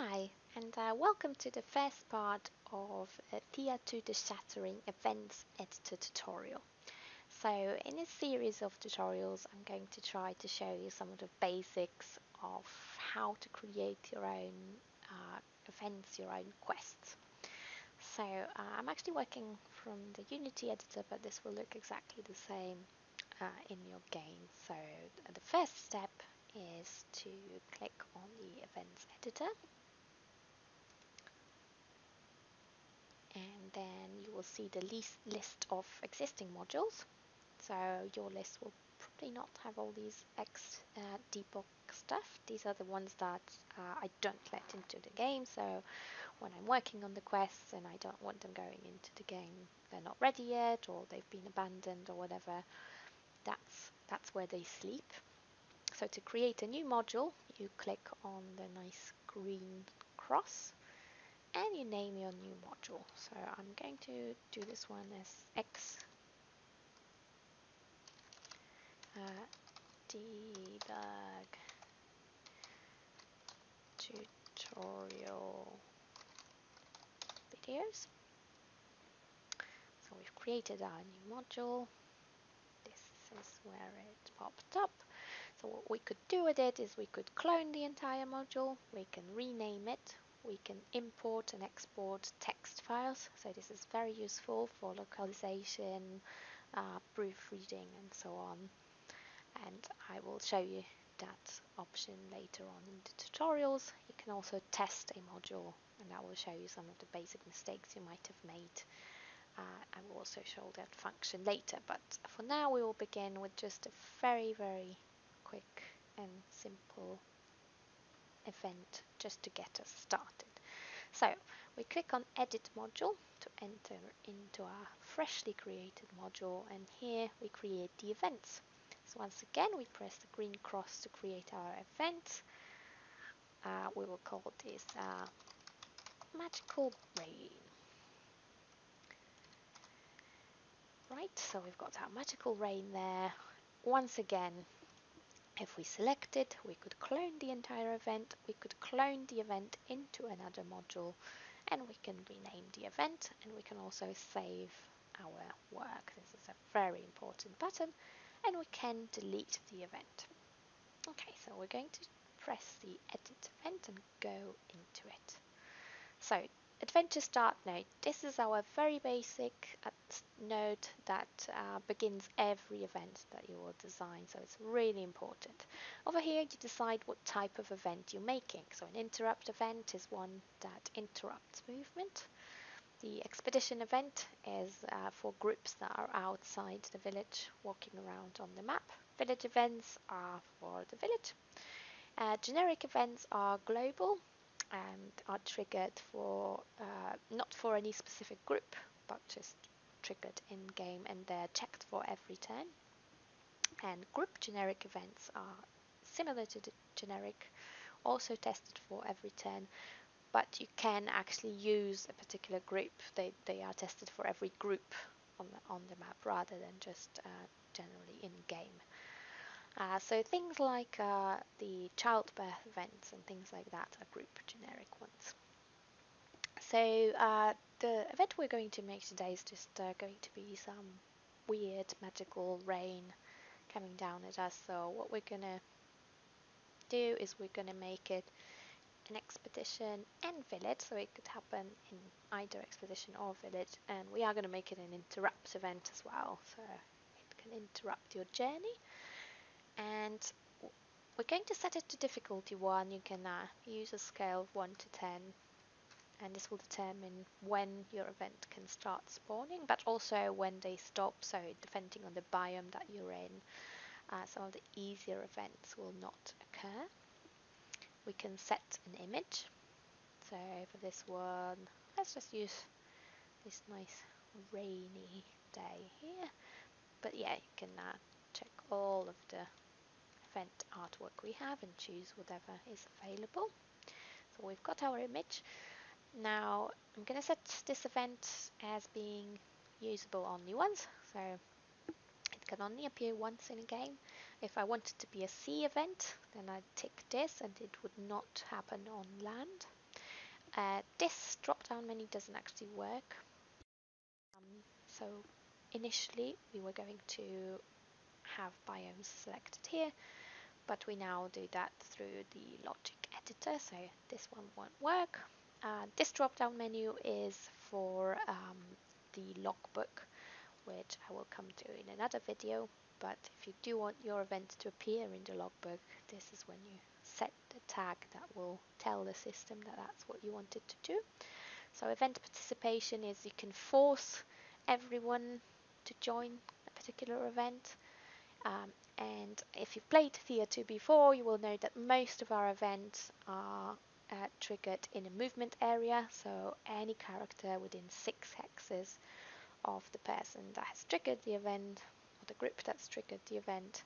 Hi, and uh, welcome to the first part of uh, Thea 2 the Shattering Events Editor tutorial. So in this series of tutorials I'm going to try to show you some of the basics of how to create your own uh, events, your own quests. So uh, I'm actually working from the Unity editor but this will look exactly the same uh, in your game. So the first step is to click on the events editor and then you will see the list, list of existing modules. So your list will probably not have all these X uh, debug stuff. These are the ones that uh, I don't let into the game. So when I'm working on the quests and I don't want them going into the game, they're not ready yet or they've been abandoned or whatever, that's, that's where they sleep. So to create a new module, you click on the nice green cross and you name your new module. So I'm going to do this one as X uh, debug tutorial videos. So we've created our new module. This is where it popped up. So what we could do with it is we could clone the entire module, we can rename it, we can import and export text files. So this is very useful for localization, uh, proofreading and so on. And I will show you that option later on in the tutorials. You can also test a module and I will show you some of the basic mistakes you might have made. Uh, I will also show that function later, but for now we will begin with just a very, very quick and simple event just to get us started. So we click on edit module to enter into our freshly created module and here we create the events. So once again we press the green cross to create our event. Uh, we will call this uh, magical rain. Right, so we've got our magical rain there. Once again, if we select it, we could clone the entire event, we could clone the event into another module, and we can rename the event, and we can also save our work. This is a very important button, and we can delete the event. Okay, so we're going to press the edit event and go into it. So Adventure Start node. This is our very basic uh, node that uh, begins every event that you will design, so it's really important. Over here you decide what type of event you're making. So an interrupt event is one that interrupts movement. The expedition event is uh, for groups that are outside the village walking around on the map. Village events are for the village. Uh, generic events are global and are triggered for uh, not for any specific group but just triggered in game and they're checked for every turn. And group generic events are similar to the generic also tested for every turn but you can actually use a particular group. They, they are tested for every group on the, on the map rather than just uh, generally in game uh, so things like uh, the childbirth events and things like that are group generic ones. So uh, the event we're going to make today is just uh, going to be some weird magical rain coming down at us. So what we're gonna do is we're gonna make it an expedition and village, so it could happen in either expedition or village, and we are gonna make it an interrupt event as well, so it can interrupt your journey and we're going to set it to difficulty 1. You can uh, use a scale of 1 to 10 and this will determine when your event can start spawning but also when they stop so depending on the biome that you're in uh, some of the easier events will not occur. We can set an image so for this one let's just use this nice rainy day here but yeah you can uh, check all of the event artwork we have and choose whatever is available. So we've got our image. Now I'm going to set this event as being usable only once, so it can only appear once in a game. If I want it to be a sea event, then I'd tick this and it would not happen on land. uh, this drop down menu doesn't actually work. Um, so initially we were going to have biomes selected here, but we now do that through the logic editor, so this one won't work. Uh, this drop down menu is for um, the logbook, which I will come to in another video. But if you do want your event to appear in the logbook, this is when you set the tag that will tell the system that that's what you want it to do. So event participation is you can force everyone to join a particular event. Um, and if you've played Thea 2 before, you will know that most of our events are uh, triggered in a movement area. So any character within six hexes of the person that has triggered the event or the group that's triggered the event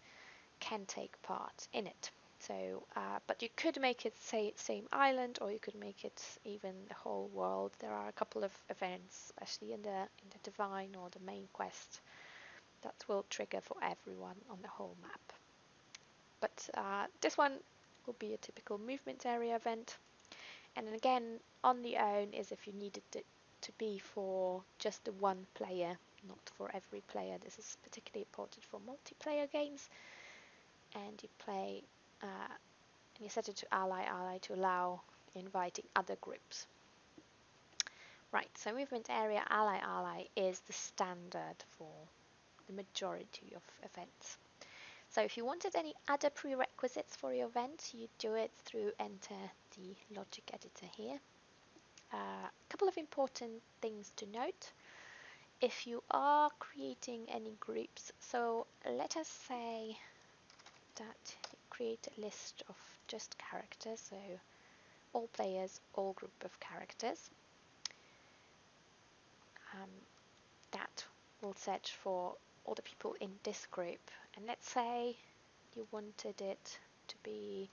can take part in it. So, uh, but you could make it say same island, or you could make it even the whole world. There are a couple of events, especially in the in the divine or the main quest, that will trigger for everyone on the whole map. But uh, this one will be a typical movement area event, and then again on the own is if you needed it to be for just the one player, not for every player. This is particularly important for multiplayer games, and you play uh, and you set it to ally ally to allow inviting other groups. Right, so movement area ally ally is the standard for the majority of events. So if you wanted any other prerequisites for your event, you do it through enter the logic editor here. Uh, a couple of important things to note. If you are creating any groups, so let us say that you create a list of just characters, so all players, all group of characters. Um, that will set for all the people in this group. And let's say you wanted it to be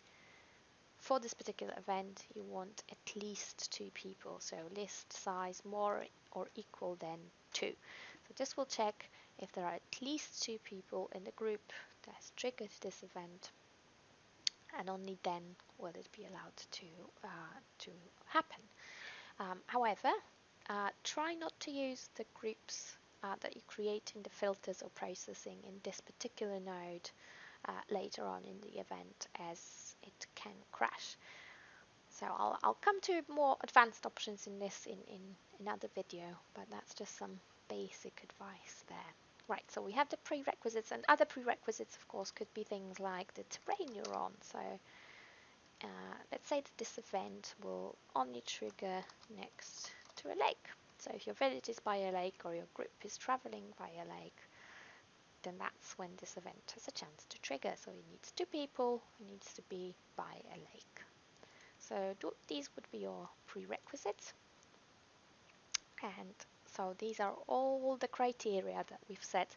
for this particular event you want at least two people so list size more or equal than two so this will check if there are at least two people in the group that has triggered this event and only then will it be allowed to uh, to happen. Um, however, uh, try not to use the groups uh, that you create in the filters or processing in this particular node uh, later on in the event as it can crash. So I'll, I'll come to more advanced options in this in, in another video, but that's just some basic advice there. Right, so we have the prerequisites and other prerequisites of course could be things like the terrain you're on. So uh, let's say that this event will only trigger next to a lake. So if your village is by a lake or your group is traveling by a lake, then that's when this event has a chance to trigger. So it needs two people, it needs to be by a lake. So these would be your prerequisites. And so these are all the criteria that we've set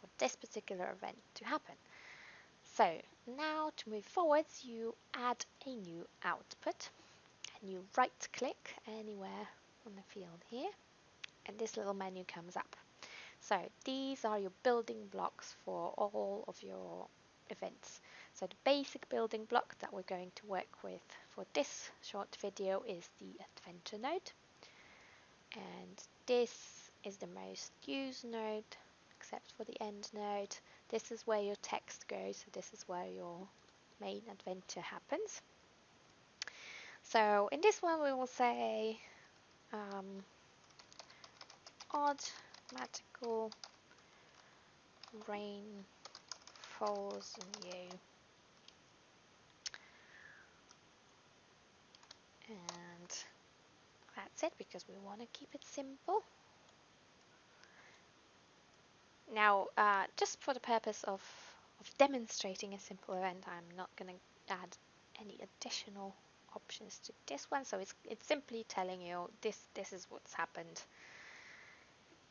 for this particular event to happen. So now to move forwards, you add a new output and you right click anywhere on the field here and this little menu comes up. So these are your building blocks for all of your events. So the basic building block that we're going to work with for this short video is the adventure node and this is the most used node except for the end node. This is where your text goes, so this is where your main adventure happens. So in this one we will say um, odd magical rain falls on you and that's it because we want to keep it simple. Now, uh, just for the purpose of, of demonstrating a simple event, I'm not going to add any additional options to this one. So it's, it's simply telling you this, this is what's happened.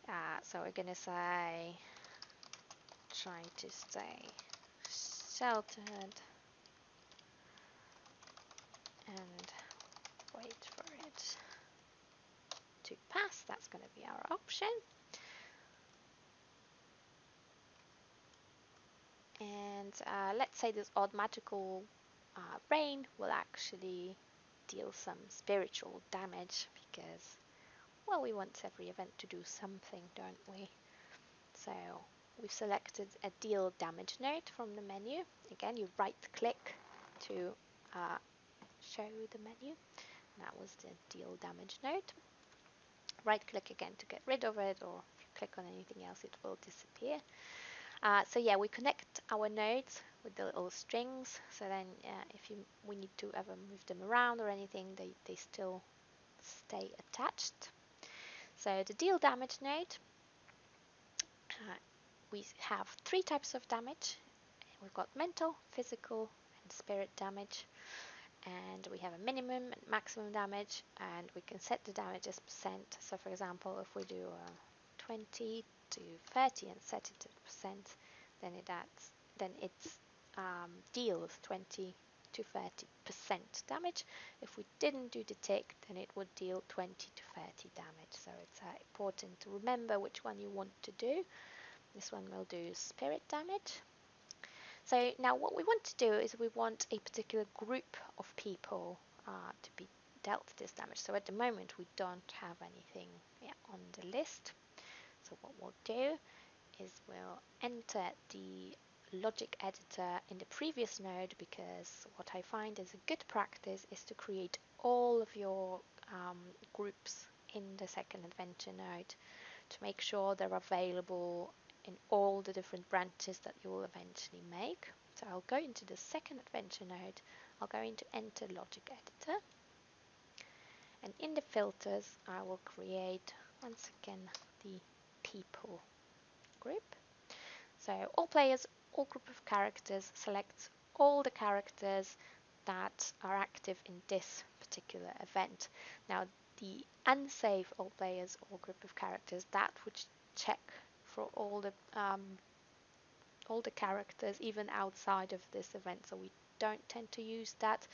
Uh, so we're going to say, try to stay sheltered and wait for it to pass. That's going to be our option. And uh, let's say this odd magical uh, rain will actually deal some spiritual damage because, well, we want every event to do something, don't we? So we've selected a deal damage node from the menu. Again, you right click to uh, show the menu. That was the deal damage node. Right click again to get rid of it or if you click on anything else it will disappear. Uh, so yeah, we connect our nodes with the little strings. So then uh, if you we need to ever move them around or anything, they, they still stay attached. So the deal damage node, uh, we have three types of damage. We've got mental, physical, and spirit damage. And we have a minimum and maximum damage, and we can set the damage as percent. So for example, if we do uh, 20 to 30 and set it to percent, then it adds, then it's um, deals 20 to 30 percent damage. If we didn't do the tick, then it would deal 20 to 30 damage. So it's uh, important to remember which one you want to do. This one will do spirit damage. So now what we want to do is we want a particular group of people uh, to be dealt this damage. So at the moment we don't have anything on the list. So what we'll do is we'll enter the logic editor in the previous node because what I find is a good practice is to create all of your um, groups in the second adventure node to make sure they're available in all the different branches that you will eventually make. So I'll go into the second adventure node, I'll go into enter logic editor and in the filters I will create once again the people group. So all players, all group of characters select all the characters that are active in this particular event. Now the unsave all players, or group of characters, that would check for all the um, all the characters even outside of this event. So we don't tend to use that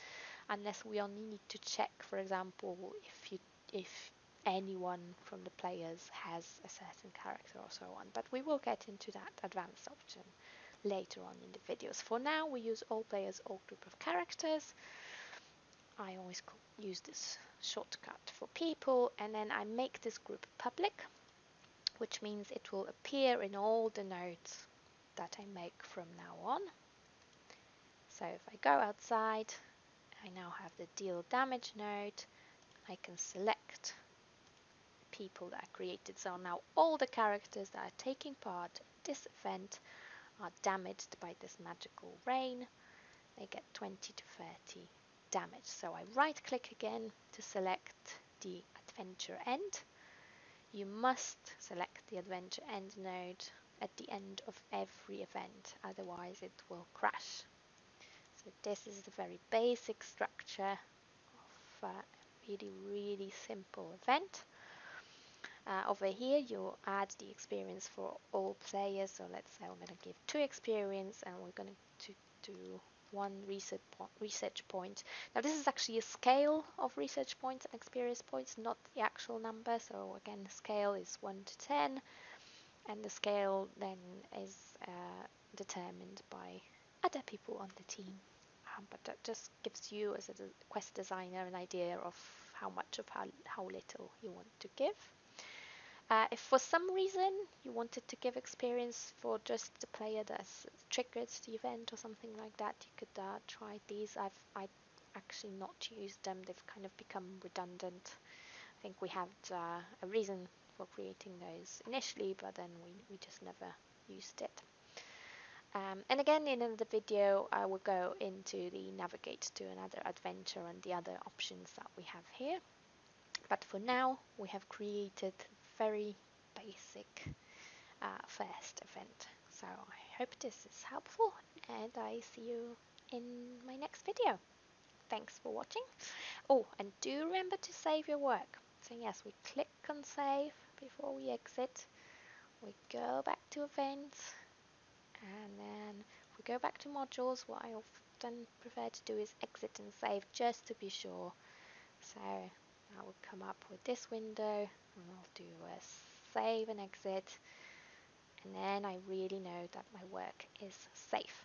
unless we only need to check for example if you if anyone from the players has a certain character or so on. But we will get into that advanced option later on in the videos for now we use all players all group of characters I always use this shortcut for people and then I make this group public which means it will appear in all the nodes that I make from now on. So if I go outside, I now have the deal damage node. I can select people that I created. So now all the characters that are taking part in this event are damaged by this magical rain. They get 20 to 30 damage. So I right click again to select the adventure end you must select the adventure end node at the end of every event, otherwise it will crash. So this is the very basic structure of uh, a really, really simple event. Uh, over here you add the experience for all players, so let's say I'm going to give two experience and we're going to do one research, po research point. Now this is actually a scale of research points and experience points, not the actual number. So again, the scale is 1 to 10 and the scale then is uh, determined by other people on the team. Um, but that just gives you as a quest designer an idea of how much of how, how little you want to give. Uh, if for some reason you wanted to give experience for just the player that's triggered the event or something like that, you could uh, try these. I've I actually not used them. They've kind of become redundant. I think we had uh, a reason for creating those initially, but then we, we just never used it. Um, and again, in another video, I will go into the navigate to another adventure and the other options that we have here. But for now, we have created very basic uh, first event. So I hope this is helpful and I see you in my next video. Thanks for watching. Oh, and do remember to save your work. So yes, we click on save before we exit. We go back to events and then we go back to modules, what I often prefer to do is exit and save just to be sure. So I will come up with this window and I'll do a save and exit and then I really know that my work is safe.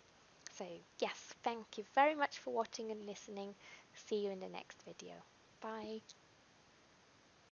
So yes, thank you very much for watching and listening. See you in the next video. Bye.